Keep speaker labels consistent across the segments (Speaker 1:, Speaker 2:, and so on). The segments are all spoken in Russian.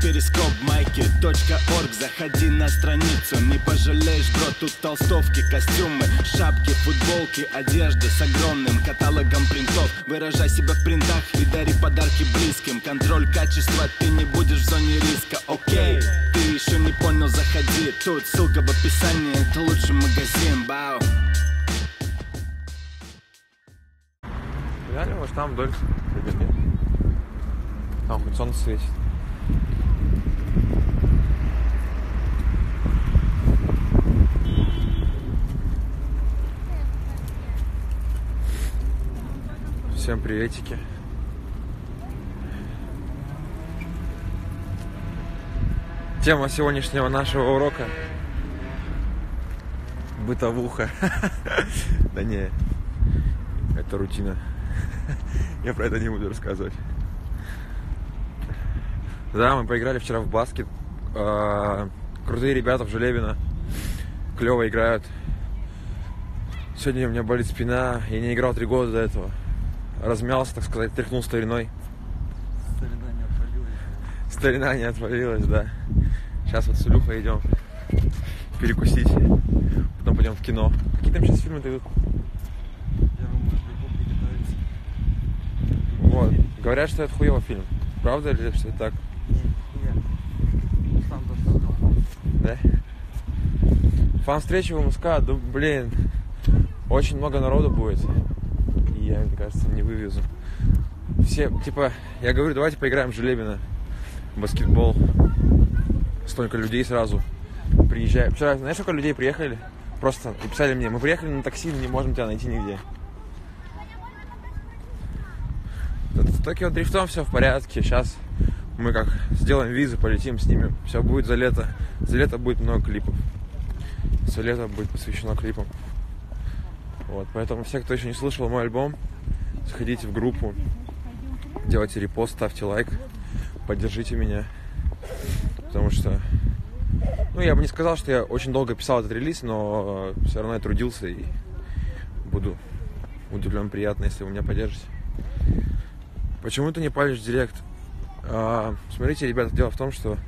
Speaker 1: перископ майки .орг. Заходи на страницу, не пожалеешь, бро Тут толстовки, костюмы, шапки, футболки Одежда с огромным каталогом принтов. Выражай себя в принтах и дари подарки близким. Контроль качества, ты не будешь в зоне риска, окей Ты еще не понял, заходи. Тут ссылка в описании, это лучший магазин, бау.
Speaker 2: Реально, может, там дольше. Там хоть солнце светит. Всем приветики. Тема сегодняшнего нашего урока бытовуха. Да не, это рутина. Я про это не буду рассказывать. Да, мы поиграли вчера в баскет. А, Крутые ребята в Желебино. Клево играют. Сегодня у меня болит спина. Я не играл три года до этого. Размялся, так сказать, тряхнул стариной.
Speaker 3: Старина не отвалилась.
Speaker 2: Старина не отвалилась, да. Сейчас вот с Илюхой идем перекусить. Потом пойдем в кино. Какие там сейчас фильмы идут? Вот. Говорят, что это хуёвый фильм. Правда или что это так?
Speaker 3: Не, Сам.
Speaker 2: Да? Фан встречи в МСК, да блин, очень много народу будет. Я, мне кажется, не вывезу. Все, типа, я говорю, давайте поиграем в Желебино. в Баскетбол. Столько людей сразу приезжают. Вчера, знаешь, сколько людей приехали? Просто и писали мне, мы приехали на такси, не можем тебя найти нигде. В Токио дрифтом все в порядке. Сейчас мы как сделаем визы, полетим, снимем. Все будет за лето. За лето будет много клипов. Все лето будет посвящено клипам. Вот, поэтому все, кто еще не слышал мой альбом, сходите в группу, делайте репост, ставьте лайк, поддержите меня. Потому что, ну, я бы не сказал, что я очень долго писал этот релиз, но все равно я трудился и буду удивлен приятно, если вы меня поддержите. Почему ты не палишь директ? А, смотрите, ребята, дело в том, что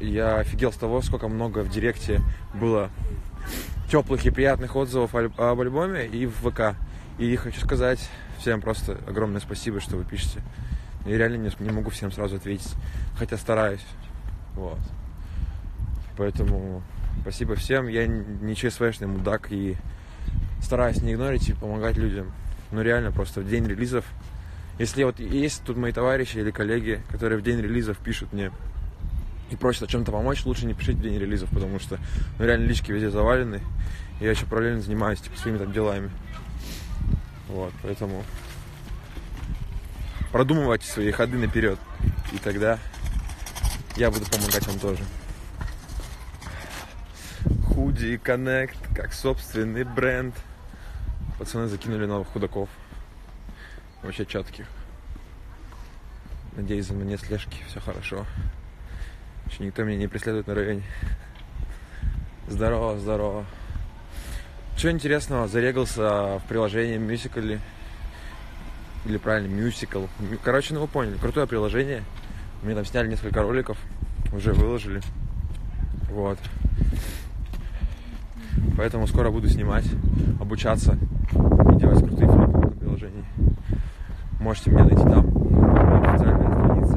Speaker 2: я офигел с того, сколько много в директе было теплых и приятных отзывов об альбоме и в ВК. И хочу сказать всем просто огромное спасибо, что вы пишете. Я реально не, не могу всем сразу ответить, хотя стараюсь. Вот. Поэтому спасибо всем. Я не ЧСВшный мудак и стараюсь не игнорить и помогать людям. Но реально просто в день релизов если вот есть тут мои товарищи или коллеги, которые в день релизов пишут мне и просят о чем-то помочь, лучше не пишите в день релизов, потому что ну, реально лички везде завалены. И я еще параллельно занимаюсь типа, своими там делами. Вот, поэтому продумывайте свои ходы наперед. И тогда я буду помогать вам тоже. Худи Connect, как собственный бренд. Пацаны закинули новых худаков. Вообще четких. Надеюсь, за нет слежки, все хорошо. Еще никто меня не преследует на районе. Здорово, здорово. Что интересного, зарегался в приложении Musical.ly. Или правильно, Musical. Короче, ну вы поняли, крутое приложение. Мне там сняли несколько роликов, уже выложили. Вот. Поэтому скоро буду снимать, обучаться и делать крутые фильмы в приложении. Можете меня найти там, на официальной странице.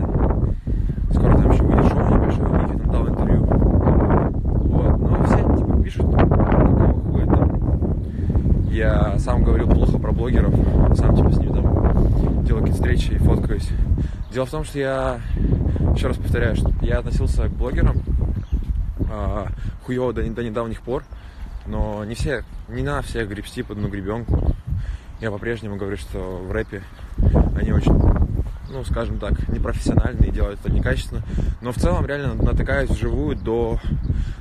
Speaker 2: Скоро там еще выйдет шоу небольшое, Ники там дал интервью. Вот, но все типа пишут, какого хуя там. Я сам говорил плохо про блогеров, сам типа с ними там делаю какие-то встречи и фоткаюсь. Дело в том, что я, еще раз повторяю, что я относился к блогерам а, хуево до, до недавних пор, но не все, не на всех гребсти под одну гребенку. Я по-прежнему говорю, что в рэпе они очень, ну, скажем так, непрофессиональные, делают это некачественно. Но в целом реально натыкаюсь вживую до,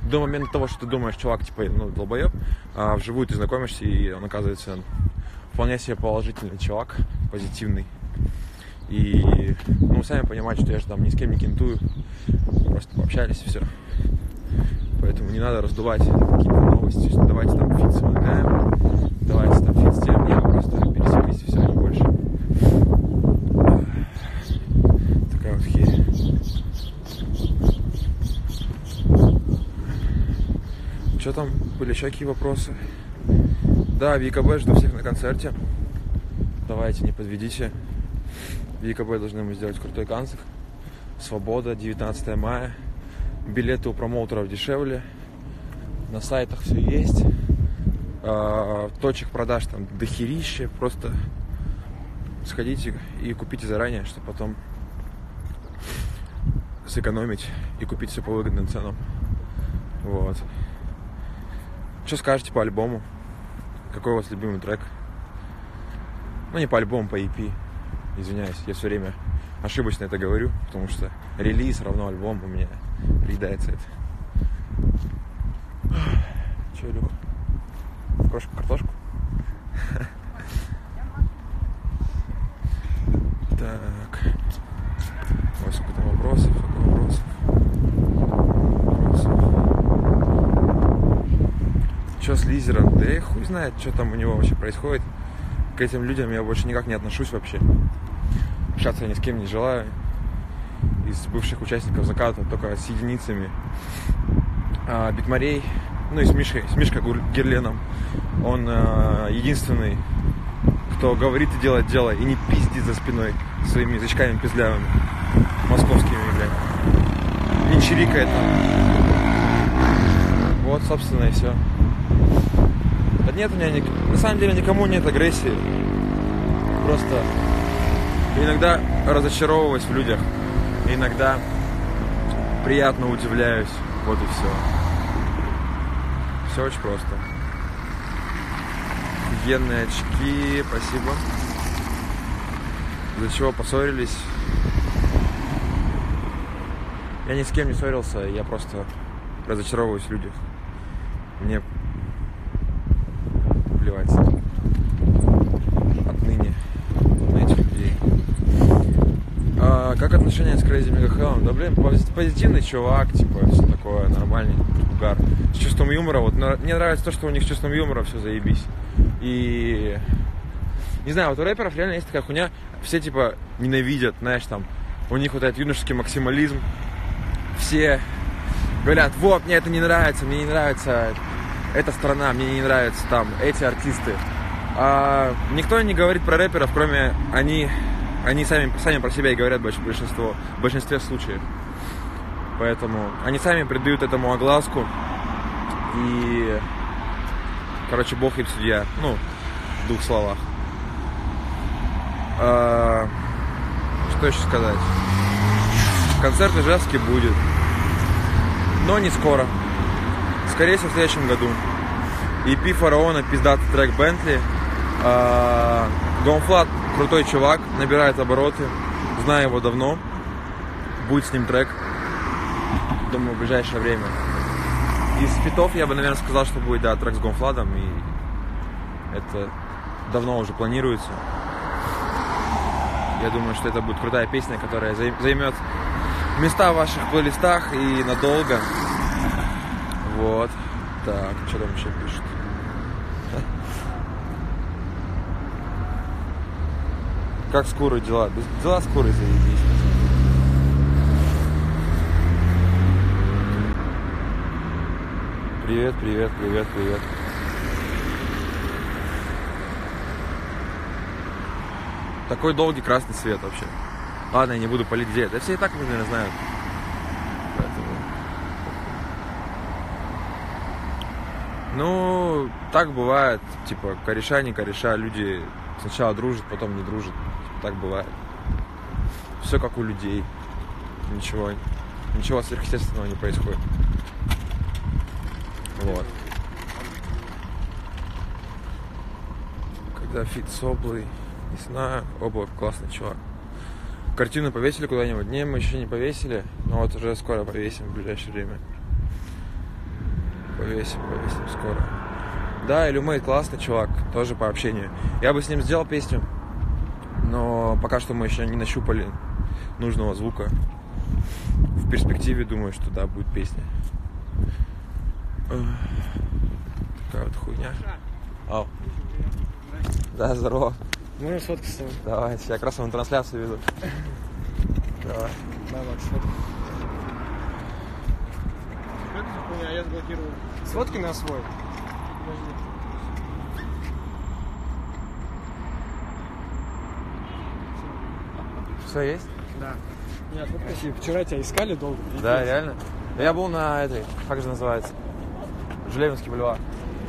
Speaker 2: до момента того, что ты думаешь, чувак, типа, ну, долбоеб, а вживую ты знакомишься, и он оказывается вполне себе положительный чувак, позитивный. И, ну, сами понимаете, что я же там ни с кем не кентую, просто пообщались и все. Поэтому не надо раздувать какие-то новости, что давайте там фит давайте там фит с тем, я просто пересеклись и все, не больше. Такая вот херь. Что там были какие вопросы? Да, в ЕКБ жду всех на концерте. Давайте, не подведите. В ЕКБ должны мы сделать крутой концерт. Свобода, 19 мая. Билеты у промоутеров дешевле. На сайтах все есть. А, точек продаж там дохерище. Просто сходите и купите заранее, чтобы потом сэкономить и купить все по выгодным ценам. Вот. Что скажете по альбому? Какой у вас любимый трек? Ну, не по альбому, по EP. Извиняюсь, я все время ошибочно это говорю, потому что релиз равно альбом у меня приедается это. Че, Илюх? Крошку картошку? Так. Ой, сколько там вопросов, сколько вопросов. Вопросов. Че с лизером? Да я хуй знает, что там у него вообще происходит. К этим людям я больше никак не отношусь вообще. Общаться я ни с кем не желаю. Из бывших участников заката только с единицами. А, Битмарей, ну и с Мишкой, с Мишкой Герленом. Он а, единственный, кто говорит и делает дело и не пиздит за спиной своими язычками пиздлявыми, московскими, блядь. Не чирикает там. Вот, собственно, и все. Да нет у меня, ник- на самом деле, никому нет агрессии. Просто иногда разочаровываюсь в людях, иногда приятно удивляюсь. Вот и все. Все очень просто. Офигенные очки, спасибо. Из-за чего поссорились? Я ни с кем не ссорился, я просто разочаровываюсь в людях. Мне плевать отныне на этих людей. А, как отношения с Mega Hell? Да, блин, пози- позитивный чувак, типа, все такое, нормальный угар. С чувством юмора, вот, мне нравится то, что у них с чувством юмора все заебись. И, не знаю, вот у рэперов реально есть такая хуйня, все, типа, ненавидят, знаешь, там, у них вот этот юношеский максимализм, все говорят, вот, мне это не нравится, мне не нравится эта страна, мне не нравятся там эти артисты. А никто не говорит про рэперов, кроме они, они сами, сами про себя и говорят больш- большинство, в большинстве случаев. Поэтому они сами придают этому огласку. И, короче, бог им судья. Ну, в двух словах. А, что еще сказать? Концерт в Ижевске будет. Но не скоро. Скорее всего, в следующем году. EP Фараона, пиздатый трек Бентли. Гомфлат, крутой чувак, набирает обороты. Знаю его давно. Будет с ним трек. Думаю, в ближайшее время. Из фитов я бы, наверное, сказал, что будет, да, трек с Гомфладом. И это давно уже планируется. Я думаю, что это будет крутая песня, которая зай- займет места в ваших плейлистах и надолго. Вот. Так, что там еще пишут? Как с курой дела? Дела с курой заебись. Привет, привет, привет, привет. Такой долгий красный свет вообще. Ладно, я не буду палить где. Да все и так, наверное, знают. Поэтому... Ну, так бывает. Типа, кореша, не кореша. Люди сначала дружат, потом не дружат. Так бывает. Все как у людей. Ничего, ничего сверхъестественного не происходит. Вот. Когда feat с Облой, не знаю, Обла классный чувак. Картину повесили куда-нибудь? Не, мы еще не повесили, но вот уже скоро повесим в ближайшее время. Повесим, повесим скоро. Да, Illumate классный чувак, тоже по общению. Я бы с ним сделал песню, но пока что мы еще не нащупали нужного звука. В перспективе думаю, что да, будет песня. Такая вот хуйня. Ау. Да, здорово.
Speaker 4: Можно сфоткаться с тобой?
Speaker 2: Давайте, я как раз вам трансляцию веду. Давай.
Speaker 4: Да, Макс, фотку. хуйня, я на свой. Подожди.
Speaker 2: Все есть?
Speaker 4: Да. Нет, вот спасибо. Вчера тебя искали долго.
Speaker 2: Да, реально? Я был на этой, как же называется? Желевинский бульвар.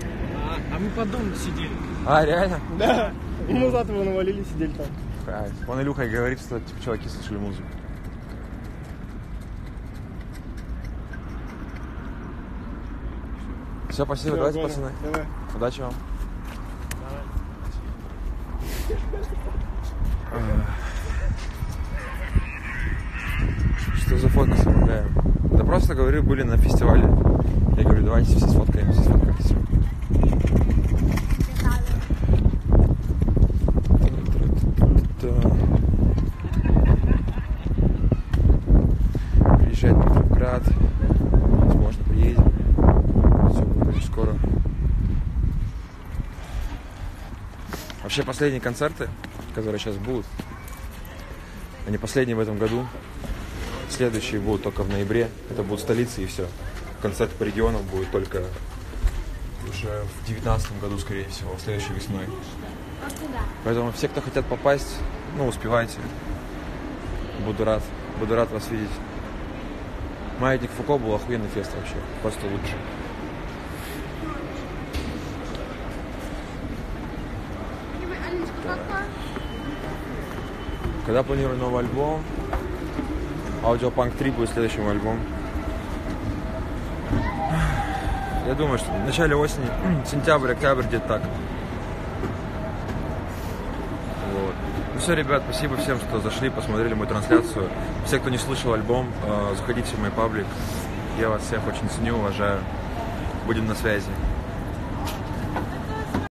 Speaker 4: А, а мы под домом сидели.
Speaker 2: А, реально?
Speaker 4: Да. И мы его навалили, сидели там.
Speaker 2: Кайф. Он Илюха и говорит, что типа, чуваки слушали музыку. Все, спасибо,
Speaker 4: Всё,
Speaker 2: давайте,
Speaker 4: Гоня,
Speaker 2: пацаны.
Speaker 4: Давай.
Speaker 2: Удачи вам. Что за фотки составляем? Да просто, говорю, были на фестивале. Я говорю, давайте все сфоткаемся. Приезжает Петроград. Возможно, приедем. Все очень скоро. Вообще последние концерты, которые сейчас будут, они последние в этом году. Следующие будут только в ноябре. Это будут столицы и все. Концерт по регионам будет только уже в девятнадцатом году, скорее всего, следующей весной. Поэтому все, кто хотят попасть, ну, успевайте. Буду рад. Буду рад вас видеть. Маятник Фуко был охуенный фест вообще. Просто лучше. Когда планирую новый альбом? Аудиопанк 3 будет следующим альбом. Я думаю, что в начале осени, сентябрь, октябрь, где-то так. Вот. Ну все, ребят, спасибо всем, что зашли, посмотрели мою трансляцию. Все, кто не слышал альбом, э, заходите в мой паблик. Я вас всех очень ценю, уважаю. Будем на связи.